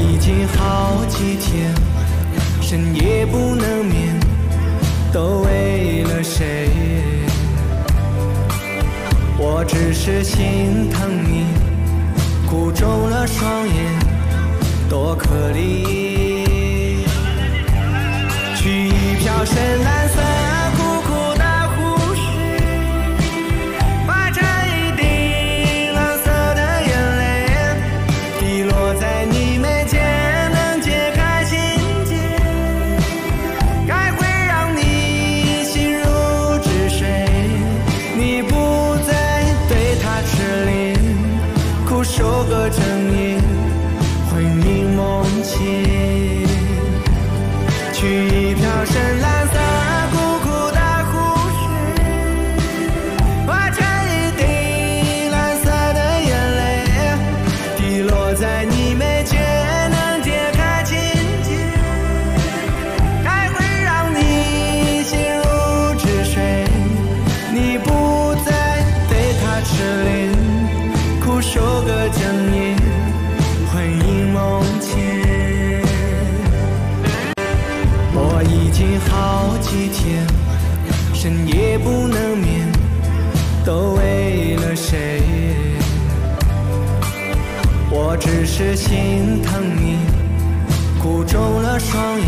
已经好几天，深夜不能眠，都为了谁？我只是心疼你，哭肿了双眼，多可怜。个整夜，魂萦梦牵。取一瓢深蓝色苦苦的湖水，化成一滴蓝色的眼泪，滴落在你都为了谁？我只是心疼你，哭肿了双眼，